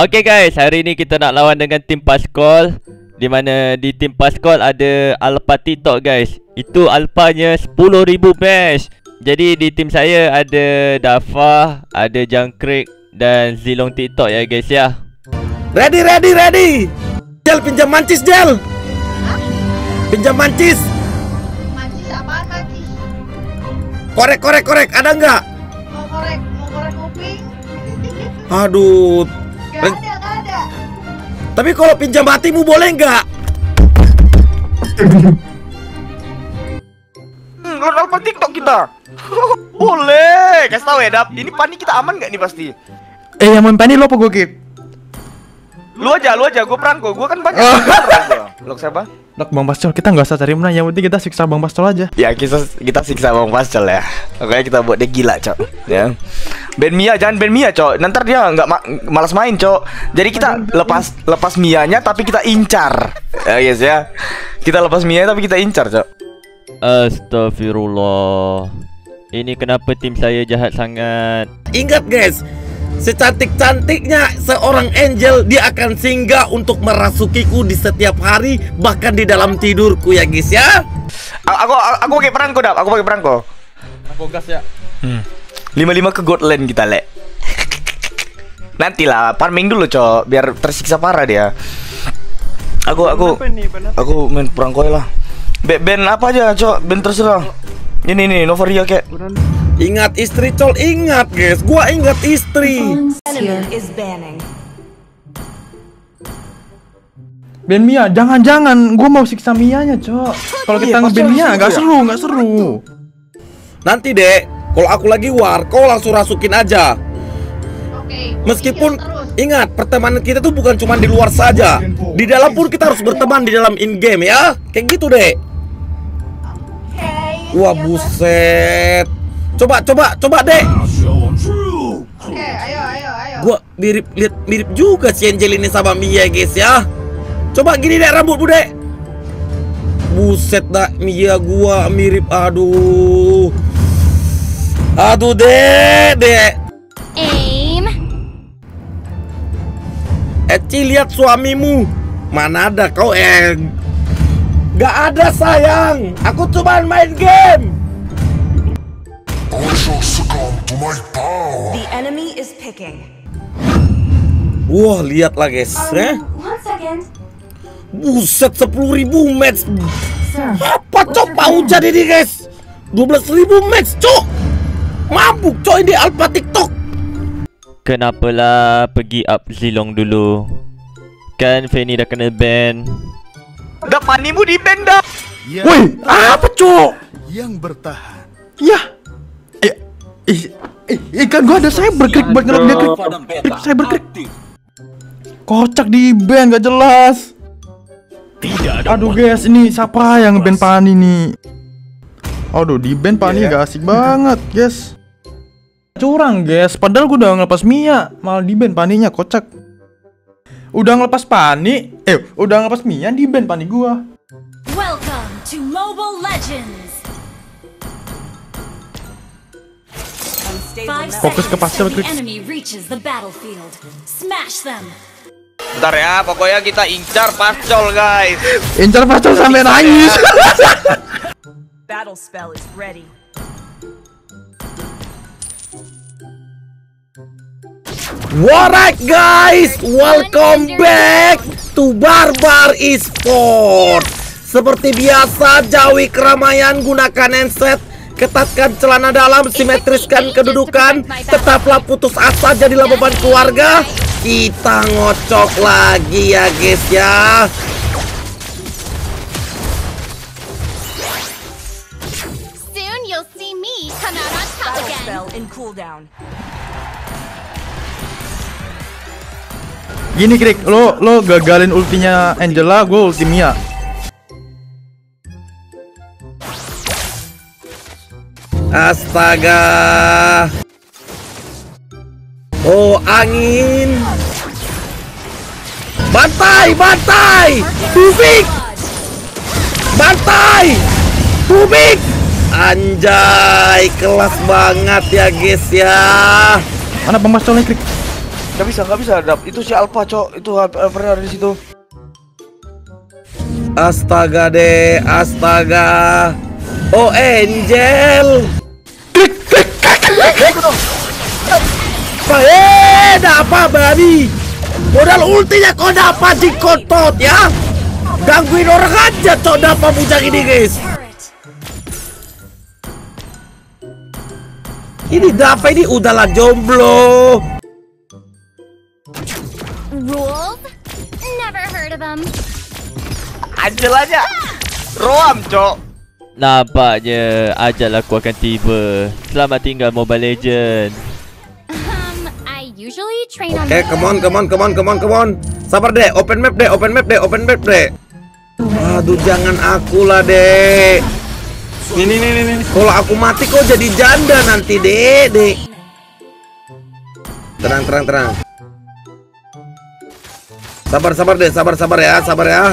Okay guys, hari ni kita nak lawan dengan tim Paskol Di mana di tim Paskol ada Alpha TikTok guys Itu Alphanya 10,000 match Jadi di tim saya ada Dafa, ada Jangkrik dan Zilong TikTok ya guys ya Ready, ready, ready. Jel pinjam mancis, Jel. Pinjam mancis. Mancis apaan mancis? Korek, korek, korek. Ada nggak? Mau korek, mau korek kuping? Aduh. Gak Ren- ada, gak ada. Tapi kalau pinjam hatimu boleh nggak? Hmm, lawan Alpha TikTok kita. Boleh. Kasih tahu ya, Dap. Ini pani kita aman nggak nih pasti? Eh yang main pani lo apa gue kip? Lu aja, lu aja. Gue perangko. Gue kan banyak. Lu siapa? Dok Bang Pastol kita nggak usah cari menang yang penting kita siksa Bang Pastol aja. Ya kita kita siksa Bang Pascal ya. Oke kita buat dia gila cok. Ya. Ben Mia jangan Ben Mia cok. Nanti dia nggak ma malas main cok. Jadi kita lepas lepas Mianya tapi kita incar. Ya yes ya. Kita lepas Mia tapi kita incar cok. Astagfirullah Ini kenapa tim saya jahat sangat Ingat guys, secantik-cantiknya seorang angel dia akan singgah untuk merasukiku di setiap hari bahkan di dalam tidurku ya guys ya. A- Aku aku, pakai perangko dap. Aku pakai perangko. Aku gas ya. Lima lima ke Godland kita lek. Nantilah farming dulu cok biar tersiksa parah dia. Aku aku aku main perangko lah. Be band apa aja cok band terserah. Ini nih Novaria kayak. Ingat istri col, ingat guys. Gua ingat istri. Ben Mia, jangan-jangan gue mau siksa Mianya, Cok. Kalau kita Iya, nge-ban pasti Mia harus nggak gitu seru, nggak seru. Nanti dek, kalau aku lagi war, kau langsung rasukin aja. Oke. Meskipun ingat pertemanan kita tuh bukan cuma di luar saja, di dalam pun kita harus berteman di dalam in game ya, kayak gitu deh. Oke. Wah iya, buset. Coba coba coba deh. Oke, ayo, ayo, ayo. Gua mirip lihat mirip juga si Angel ini sama Mia guys ya. Coba gini deh rambutmu deh. Buset dah Mia gua mirip aduh. Aduh deh deh. Aim. Eci lihat suamimu. Mana ada kau eh Gak ada sayang Aku cuma main game The enemy is picking. Wah lihatlah guys eh? One second. Buset 10.000 match Sir. Apa cok hujan ini guys 12.000 match cok Mabuk cok ini alpha tiktok Kenapalah pergi up Zilong dulu Kan Fanny dah kena ban Dap panimu di band dap. Woi, apa, Cok? yang bertahan. Ya. Eh, eh, eh, eh, kan gue ada cyber click buat ngelok dia klik. Klik cyber click. Kocak di ban gak jelas. Aduh guys, ini siapa yang ban Pani nih? Aduh, di ban Pani gak asik banget, guys. Curang, guys. Padahal gue udah ngelepas Mia, malah di ban Paninya kocak. Udah ngelepas Pani, eh, udah ngelepas Mia di ban Pani gua. Welcome to Mobile Legends. Fokus ke pasir, till the klik. enemy reaches the battlefield. Smash them. Bentar ya, pokoknya kita incar pacol guys. Incar pacol sampai nangis. Battle spell is ready. Alright guys, welcome back to Barbar Esport. Seperti biasa, jauhi keramaian, gunakan handset, ketatkan celana dalam, simetriskan kedudukan, tetaplah putus asa, jadilah beban keluarga. Kita ngocok lagi ya guys ya. Soon you'll see me come out on top Battle again. spell in cooldown. Gini Krik, lo lo gagalin ultinya Angela, gue ulti Mia. Astaga. Oh, angin. Bantai, bantai. Bubik. Bantai. Bubik. Anjay, kelas banget ya guys ya. Mana Pastolnya Krik? Gak bisa, gak bisa dap. Itu si Alpha, Cok. Itu Alpha Alpha ada di situ. Astaga deh, astaga. Oh Angel. Eh, dah apa babi? Modal ultinya kau dapat di kotot ya? Gangguin orang aja cok dapat bujang ini guys. Ini Dava ini udahlah jomblo. Rules? Never heard of them. Anjel aja. Roam, Cok. Nampaknya ajal aku akan tiba. Selamat tinggal Mobile Legend. Um, I usually train on Oke, come on, come on, come on, come on, come on. Sabar deh, open map deh, open map deh, open map deh. Aduh, jangan aku lah deh. Nih nih nih. nih. Kalau aku mati kok jadi janda nanti deh, deh. Tenang, tenang, tenang. Sabar, sabar deh, sabar, sabar ya, sabar ya.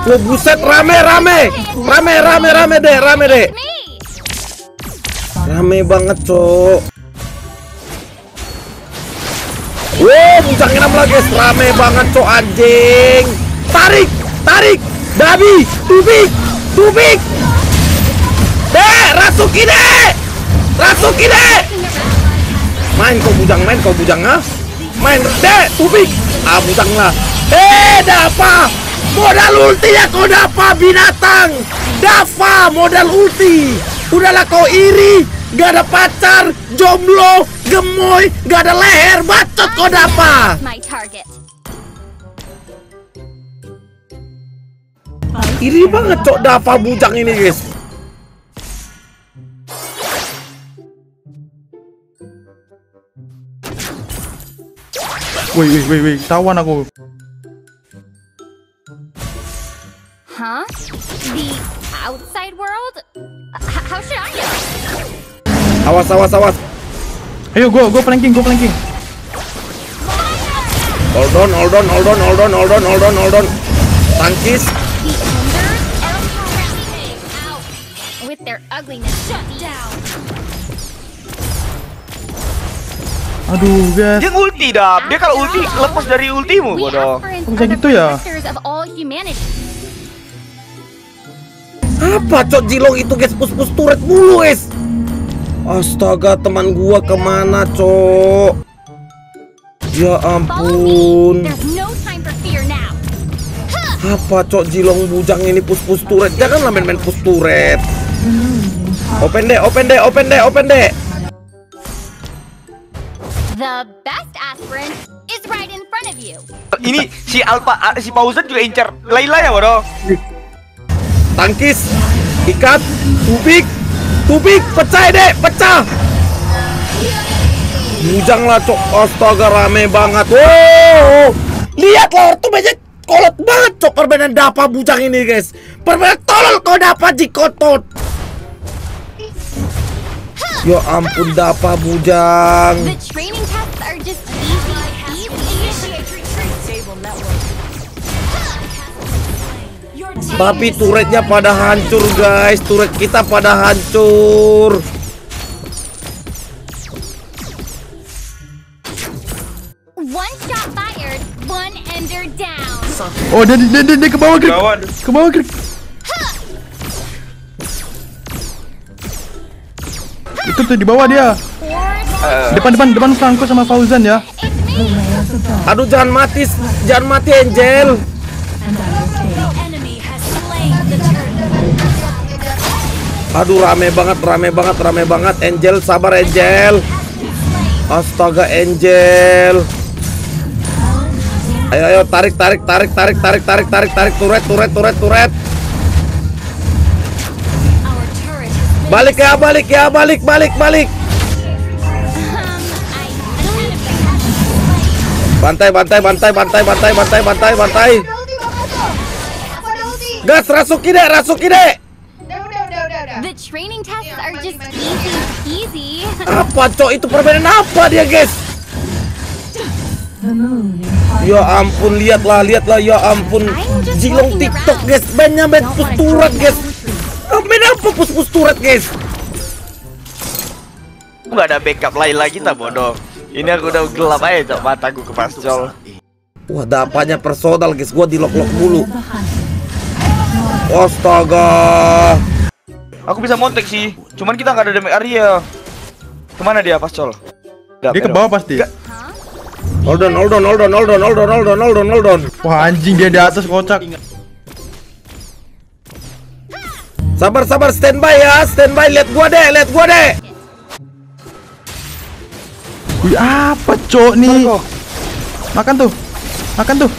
Wah, buset, rame, rame, rame, rame, rame deh, rame deh. me. Rame banget, cok. Wow, bujang enam lagi, rame banget, cok anjing. Tarik, tarik, babi, tubik, tubik. Dek, rasuki dek, rasuki dek. Main kau bujang, main kau bujang, ha? Main, dek, tubik. Ah, bujang lah. Eh, Dava, modal ulti ya kau Dava binatang. Dava, modal ulti. Udahlah kau iri, gak ada pacar, jomblo, gemoy, gak ada leher, bacot kau target. Iri banget cok Dava bujang ini guys. Wih wih wih wih. Tawan aku. Outside world? H- how should I know? Awas, awas, awas. Ayo gua gua flanking gua flanking. Hold on, hold on, hold on, hold on, hold on, hold on, hold on. Tangkis. With their ugliness. Shut down. Aduh guys. Dia ulti, Dap. Dia kalau ulti lepas dari ultimu, bodoh. Bisa the gitu ya? Apa cok Jilong itu guys pus-pus turret mulu guys. Astaga teman gua ke mana cok? Ya ampun. Apa cok Jilong bujang ini pus-pus turret? Janganlah main-main pus turret. Open deh, open deh, open deh, open deh. The best aspirant is right in front of you. Ini si Alpha, si Pausen juga incar Laila ya, bodoh. Tangkis, ikat, tubik, tubik, pecah deh, pecah. Bujang lah cok, astaga rame banget. Wow, lihatlah tuh banyak kolot banget cok permainan dapa bujang ini guys. Permainan tolol kau dapat di kotot. Ya ampun dapa bujang. Tapi turretnya pada hancur guys, turret kita pada hancur. One shot fired, one ender down. Oh dia dia dia, dia ke bawah krik. Ke bawah krik. Itu tuh di bawah dia. Depan depan depan Franco sama Fauzan ya. Aduh jangan mati, jangan mati Angel. Aduh rame banget, rame banget, rame banget. Angel, sabar Angel. Astaga Angel. Ayo ayo tarik tarik tarik tarik tarik tarik tarik tarik turet turet turet turet. Balik ya balik ya balik balik balik. Bantai bantai bantai bantai bantai bantai bantai bantai. Gas rasuki deh rasuki deh. Udah, udah, udah, udah, udah. The training tests are just easy, easy. Apa cok itu permainan apa dia guys? Ya ampun lihatlah lihatlah ya ampun Jilong TikTok guys Mainnya main pus turret guys Ah, Main apa pus pus turret guys Gak ada backup Laila kita, bodoh. Ini aku udah gelap aja cok mataku ke pascol. Wah, dapatnya personal guys. Gua dilok-lok mulu. Astaga. Aku bisa montek sih, cuman kita nggak ada damage area. Ke mana dia pascol? Dia ke bawah pasti. Hold on, hold on, hold on, hold on, hold on, hold on, hold on, hold on. Wah anjing dia di atas kocak. Sabar, sabar, standby ya, standby. Lihat gua deh, lihat gua deh. Wih apa cok nih? Makan tuh, makan tuh.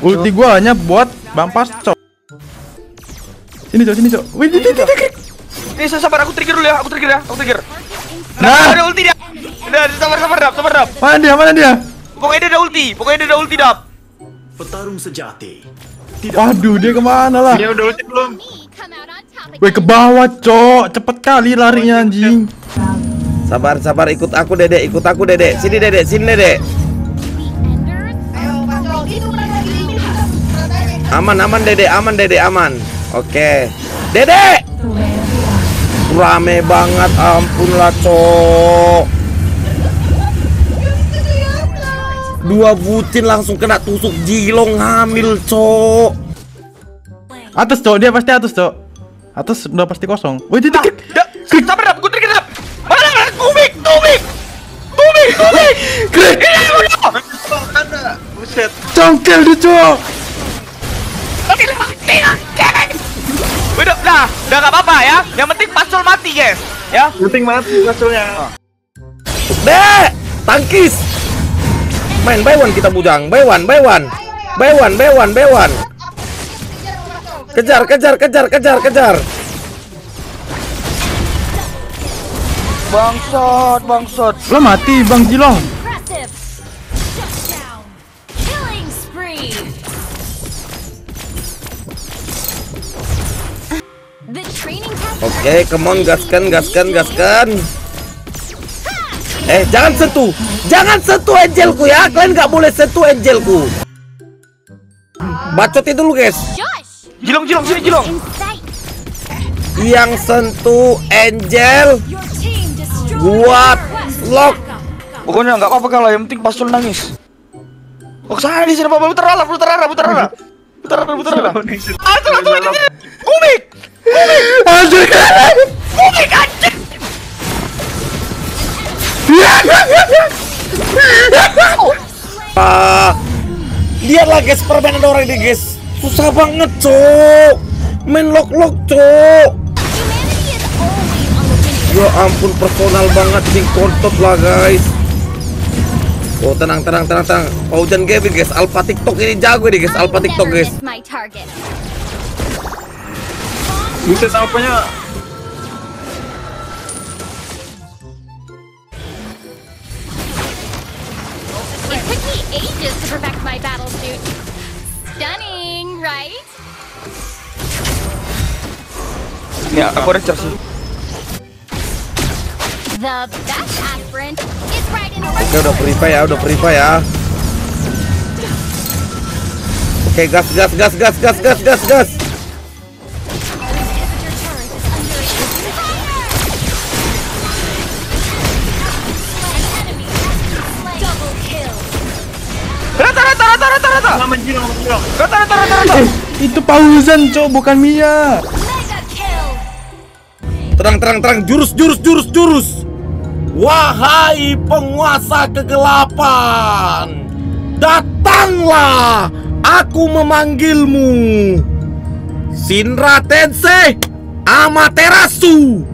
Ulti gua hanya buat bampas cok. Sini cok, sini cok. Wih, di, di, di, di. Ini sabar aku trigger dulu ya, aku trigger ya, aku trigger. Nah. ada ulti dia. Udah, sabar sabar dap, sabar dap. Mana dia, mana dia? Pokoknya dia ada ulti, pokoknya dia ada ulti dap. Petarung sejati. Waduh, dia ke mana lah? Dia udah ulti belum? Wih ke bawah cok, cepet kali larinya anjing. Sabar, sabar, ikut aku dedek, ikut aku dedek. Sini dedek, sini dedek. Aman, aman dedek, aman dedek, aman. Oke. Dedek. Rame banget, ampun lah, cok. Dua bucin langsung kena tusuk jilong hamil, cok. Atas cok, dia pasti atas cok. Atas udah pasti kosong. Wih, di, di, di. Da, sabar trigger dap. Mana mana kubik, kubik. Kubik, kubik. Ini udah. Buset. Congkel dia cok. Oke, mati. Udah, dah, udah gak apa-apa ya. Yang penting pascol mati, guys. Ya. Penting mati hasilnya. Dek, tangkis. Main by one kita bujang, by one, by one. By one, by one, by one. Kejar, kejar, kejar, kejar, kejar. Bangsat, bangsat. Lo mati Bang Jilong. Oke, come on, gaskan, gaskan, gaskan. Eh, jangan sentuh. Jangan sentuh angelku ya. Kalian nggak boleh sentuh angelku. Bacot itu dulu, guys. Jilong, jilong, sini jilong. Yang sentuh angel buat lock. Pokoknya nggak apa-apa kalau yang penting pascol nangis. Oh, sana di sini apa putar arah, putar arah, putar arah. Putar arah, putar arah. Ah, tuh, tuh, Anjir. Ah, lihatlah guys permainan orang ini guys. Susah banget, cok. Main lock lock, cok. Ya ampun personal banget sing kontot lah guys. Oh tenang tenang tenang tenang. Paujan Gavin guys. Alpha TikTok ini jago nih guys. Alpha TikTok guys. Buset apanya? It took me ages to perfect my battle suit. Stunning, right? Ya, aku recharge sih. The best aspirant is right in front Oke udah purify ya, udah purify ya. Oke gas gas gas gas gas gas gas gas. Sama jilong, jilong. Rata, rata, rata, rata. Eh, itu Fauzan cok, bukan Mia. Terang terang terang jurus jurus jurus jurus. Wahai penguasa kegelapan, datanglah, aku memanggilmu. Shinra Tensei Amaterasu.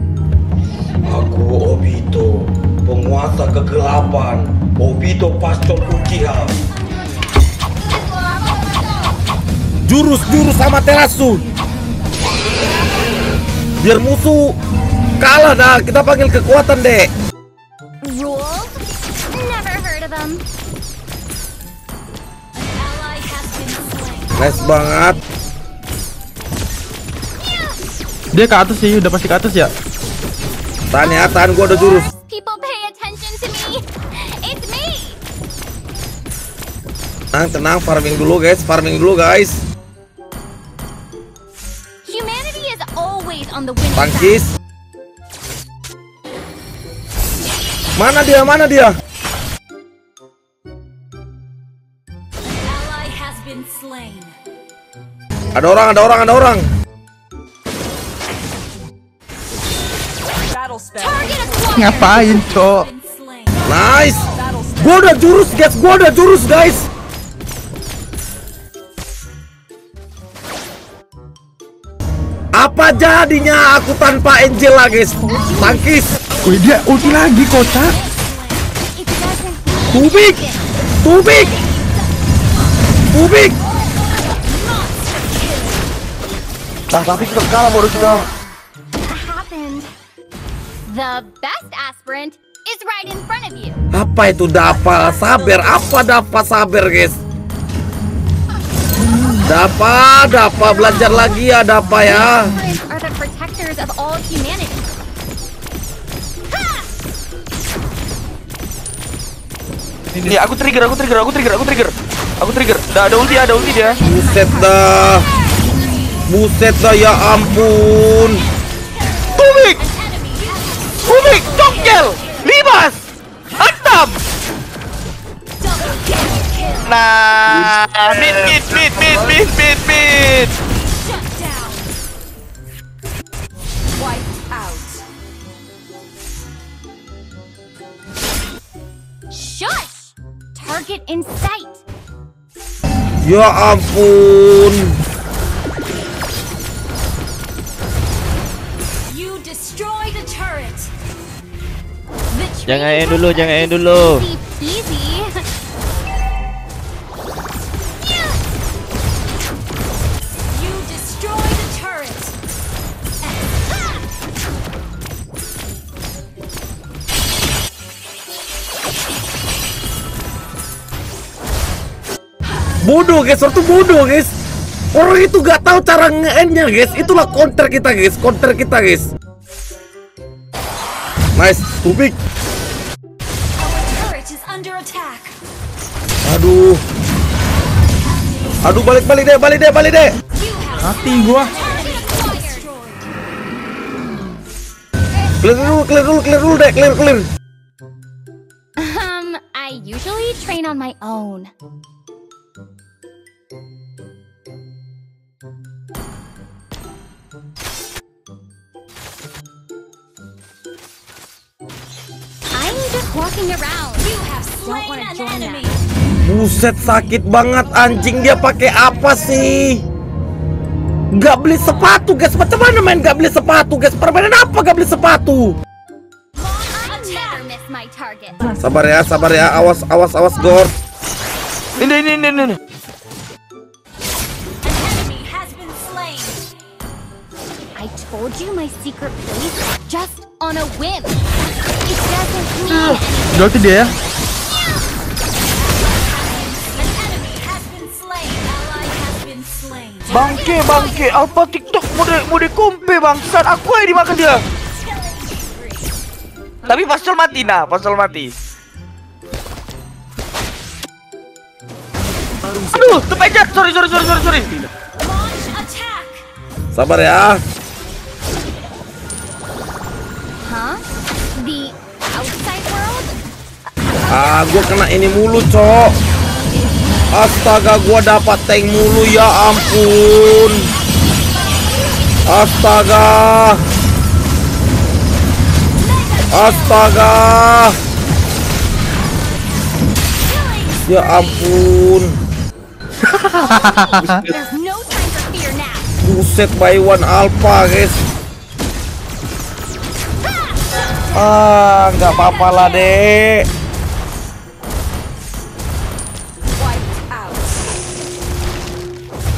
Aku Obito, penguasa kegelapan. Obito Pastor Uchiha. Jurus-jurus Amaterasu. Biar musuh kalah dah, kita panggil kekuatan dek. Nice banget. Dia ke atas sih, udah pasti ke atas ya. Tahan ya, tahan gua ada jurus. Tenang, tenang, farming dulu guys, farming dulu guys. Tangkis. Mana dia? Mana dia? Ada orang, ada orang, ada orang. Ngapain, Cok? Nice. Gua udah jurus, guys. Gua udah jurus, guys. Apa jadinya aku tanpa Angel lagi, guys? Tangkis. Wih, dia ulti lagi, kocak. Tubik. Tubik. Tubik. Nah, tapi kita kalah baru kita. The best aspirant is right in front of you. Apa itu dapa sabar? Apa dapa sabar, guys? Dapa, dapa belajar lagi ya dapa ya. All humanity. Nih, aku trigger, aku trigger, aku trigger, aku trigger. Aku trigger. Dah ada ulti, ada ulti dia. Buset dah. Buset dah ya ampun. Nah, mid, mid, mid, mid, mid, mid, mid. Shut down. Wiped out. Shush! Target in sight. Ya ampun. You destroy the turret. The Jangan dulu, jangan dulu. Easy peasy. Bodoh guys, orang tuh bodoh guys. Orang itu gak tahu cara nge-endnya guys. Itulah counter kita guys, counter kita guys. Nice, tubik. Aduh. Aduh balik balik deh, balik deh, balik deh. Mati gua. Clear dulu, clear dulu, clear dulu deh, clear clear. Um, I usually train on my own. Buset sakit banget anjing dia pakai apa sih? Gak beli sepatu guys, macam mana main gak beli sepatu guys? Permainan apa gak beli sepatu? Sabar ya, sabar ya, awas awas awas gor. Ini, ini, ini, ini. An enemy has been slain. I told you my secret place just on a whim. Udah ulti dia ya. An enemy has been slain. Ally has been slain. Bangke, bangke. Alpha TikTok mode mode kompe bangsat. Aku yang dimakan dia. Tapi Pascal mati nah, Pascal mati. Aduh, terpencet. Sorry, sorry, sorry, sorry, sorry. Sabar ya. Ah, gua kena ini mulu, Cok. Astaga, gua dapat tank mulu ya ampun. Astaga. Astaga. Ya ampun. Buset by one alpha, guys. Ah, nggak apa-apa lah, Dek.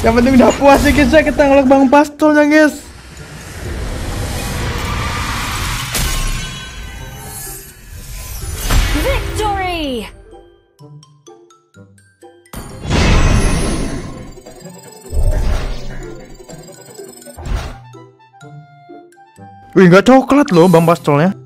Yang penting udah puas ya guys ya kita ngelak bang pastolnya guys. Victory. Wih nggak coklat loh bang pastolnya.